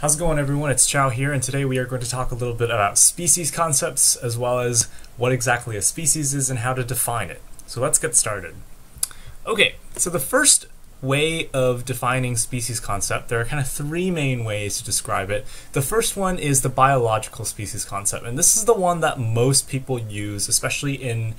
How's it going everyone? It's Chao here and today we are going to talk a little bit about species concepts as well as what exactly a species is and how to define it. So let's get started. Okay, so the first way of defining species concept, there are kind of three main ways to describe it. The first one is the biological species concept and this is the one that most people use, especially in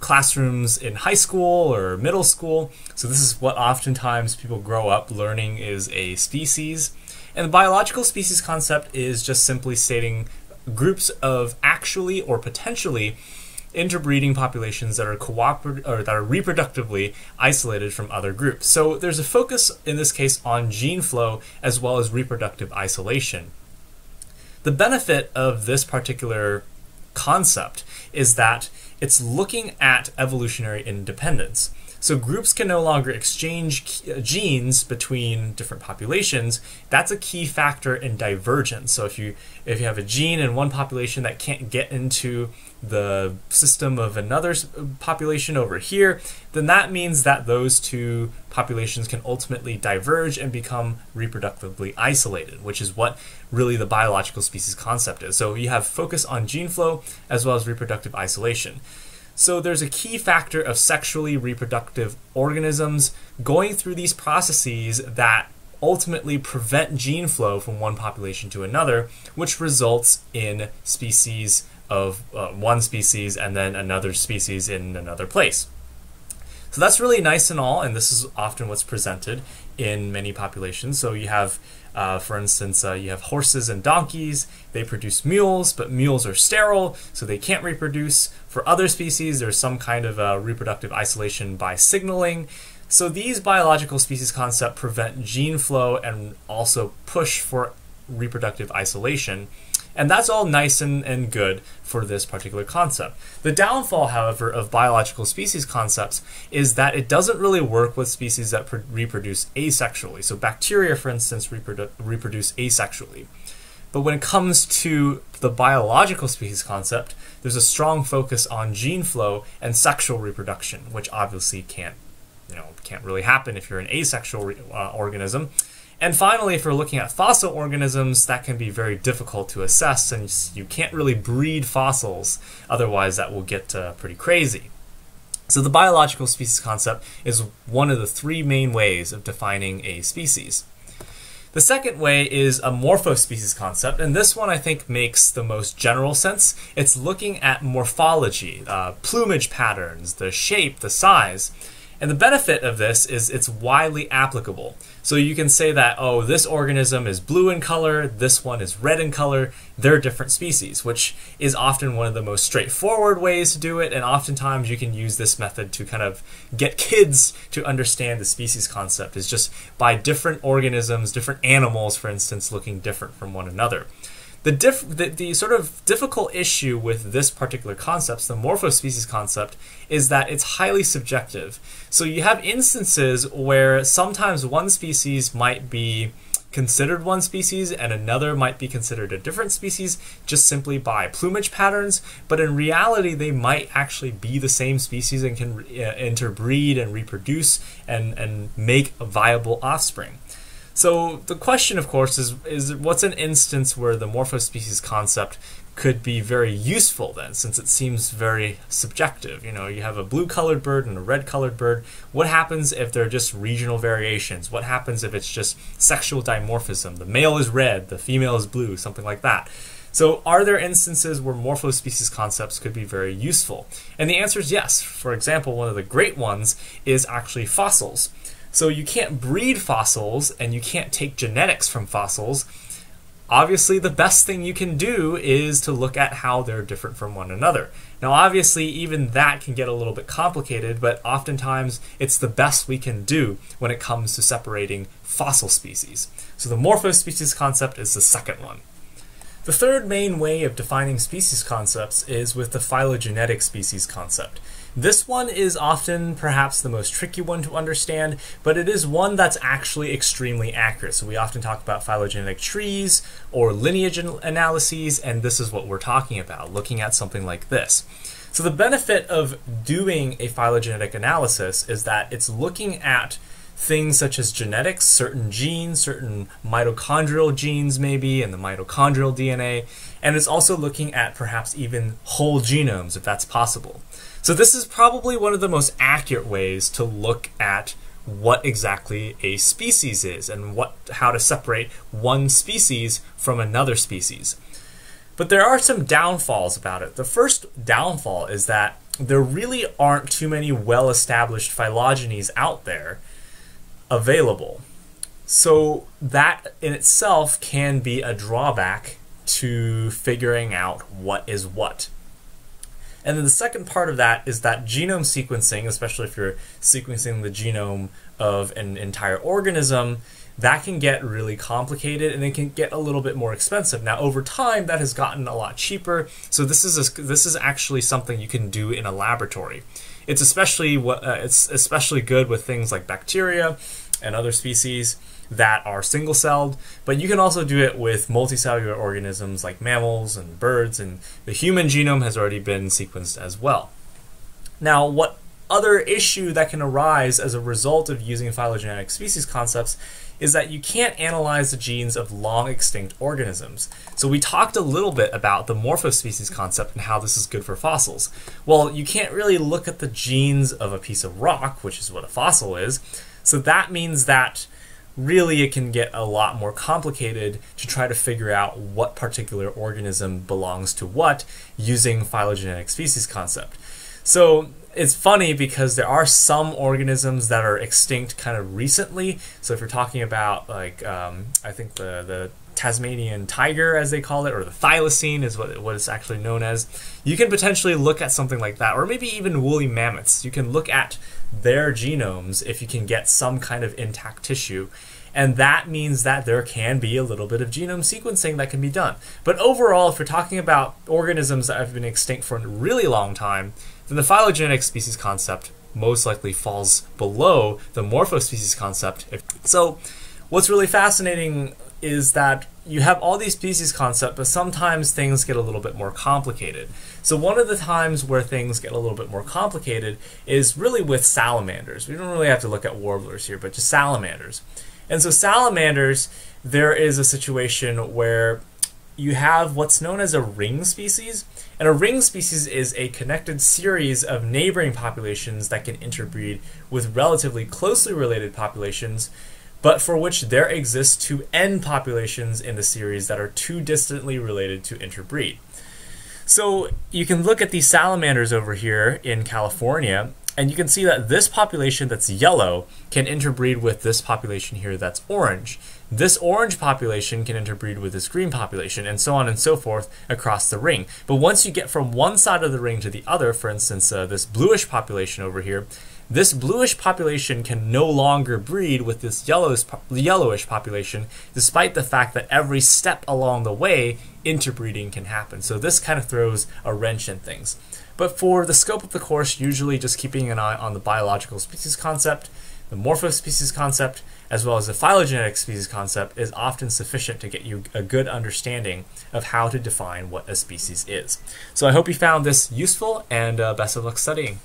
classrooms in high school or middle school. So this is what oftentimes people grow up learning is a species. And the biological species concept is just simply stating groups of actually or potentially interbreeding populations that are cooper- or that are reproductively isolated from other groups. So there's a focus in this case on gene flow as well as reproductive isolation. The benefit of this particular concept is that it's looking at evolutionary independence. So groups can no longer exchange uh, genes between different populations. That's a key factor in divergence. So if you if you have a gene in one population that can't get into the system of another population over here, then that means that those two populations can ultimately diverge and become reproductively isolated, which is what really the biological species concept is. So you have focus on gene flow as well as reproductive isolation. So there's a key factor of sexually reproductive organisms going through these processes that ultimately prevent gene flow from one population to another, which results in species of uh, one species and then another species in another place. So that's really nice and all, and this is often what's presented in many populations. So you have, uh, for instance, uh, you have horses and donkeys. They produce mules, but mules are sterile, so they can't reproduce. For other species, there's some kind of uh, reproductive isolation by signaling. So these biological species concept prevent gene flow and also push for reproductive isolation. And that's all nice and, and good for this particular concept. The downfall, however, of biological species concepts is that it doesn't really work with species that reproduce asexually. So bacteria, for instance, reprodu reproduce asexually. But when it comes to the biological species concept, there's a strong focus on gene flow and sexual reproduction, which obviously can't, you know, can't really happen if you're an asexual uh, organism. And finally, if we're looking at fossil organisms, that can be very difficult to assess, and you can't really breed fossils, otherwise, that will get uh, pretty crazy. So, the biological species concept is one of the three main ways of defining a species. The second way is a morphospecies concept, and this one I think makes the most general sense. It's looking at morphology, uh, plumage patterns, the shape, the size. And the benefit of this is it's widely applicable. So you can say that, oh, this organism is blue in color, this one is red in color, they're different species, which is often one of the most straightforward ways to do it. And oftentimes you can use this method to kind of get kids to understand the species concept, is just by different organisms, different animals, for instance, looking different from one another. The, diff- the, the sort of difficult issue with this particular concept, the morphospecies concept, is that it's highly subjective. So you have instances where sometimes one species might be considered one species and another might be considered a different species just simply by plumage patterns, but in reality they might actually be the same species and can uh, interbreed and reproduce and, and make a viable offspring. So the question, of course, is is what's an instance where the morphospecies concept could be very useful then, since it seems very subjective. You know, you have a blue-colored bird and a red-colored bird. What happens if they're just regional variations? What happens if it's just sexual dimorphism? The male is red, the female is blue, something like that. So, are there instances where morphospecies concepts could be very useful? And the answer is yes. For example, one of the great ones is actually fossils. So you can't breed fossils and you can't take genetics from fossils. Obviously, the best thing you can do is to look at how they're different from one another. Now, obviously, even that can get a little bit complicated, but oftentimes it's the best we can do when it comes to separating fossil species. So the morphospecies concept is the second one. The third main way of defining species concepts is with the phylogenetic species concept. This one is often perhaps the most tricky one to understand, but it is one that's actually extremely accurate. So we often talk about phylogenetic trees or lineage analyses, and this is what we're talking about, looking at something like this. So the benefit of doing a phylogenetic analysis is that it's looking at things such as genetics, certain genes, certain mitochondrial genes, maybe, and the mitochondrial DNA. And it's also looking at perhaps even whole genomes, if that's possible. So, this is probably one of the most accurate ways to look at what exactly a species is and what how to separate one species from another species. But there are some downfalls about it. The first downfall is that there really aren't too many well established phylogenies out there available. So that in itself can be a drawback to figuring out what is what. And then the second part of that is that genome sequencing, especially if you're sequencing the genome of an entire organism, that can get really complicated and it can get a little bit more expensive. Now, over time, that has gotten a lot cheaper. So this is a, this is actually something you can do in a laboratory. It's especially what uh, it's especially good with things like bacteria and other species that are single celled, but you can also do it with multicellular organisms like mammals and birds, and the human genome has already been sequenced as well. Now, what other issue that can arise as a result of using phylogenetic species concepts is that you can't analyze the genes of long extinct organisms. So we talked a little bit about the morphospecies concept and how this is good for fossils. Well, you can't really look at the genes of a piece of rock, which is what a fossil is. So that means that really it can get a lot more complicated to try to figure out what particular organism belongs to what using phylogenetic species concept. So it's funny because there are some organisms that are extinct kind of recently. So if you're talking about like um, I think the the Tasmanian tiger, as they call it, or the thylacine is what, what it's actually known as. You can potentially look at something like that, or maybe even woolly mammoths. You can look at their genomes if you can get some kind of intact tissue. And that means that there can be a little bit of genome sequencing that can be done. But overall, if we're talking about organisms that have been extinct for a really long time, then the phylogenetic species concept most likely falls below the morphospecies concept. So, what's really fascinating is that you have all these species concept, but sometimes things get a little bit more complicated. So one of the times where things get a little bit more complicated is really with salamanders. We don't really have to look at warblers here, but just salamanders. And so salamanders, there is a situation where you have what's known as a ring species. And a ring species is a connected series of neighboring populations that can interbreed with relatively closely related populations, but for which there exist two N populations in the series that are too distantly related to interbreed. So you can look at these salamanders over here in California, and you can see that this population that's yellow can interbreed with this population here that's orange. This orange population can interbreed with this green population, and so on and so forth across the ring. But once you get from one side of the ring to the other, for instance, uh, this bluish population over here, this bluish population can no longer breed with this yellowish, yellowish population, despite the fact that every step along the way, interbreeding can happen. So this kind of throws a wrench in things. But for the scope of the course, usually just keeping an eye on the biological species concept, the morphospecies concept, as well as the phylogenetic species concept is often sufficient to get you a good understanding of how to define what a species is. So I hope you found this useful and uh, best of luck studying.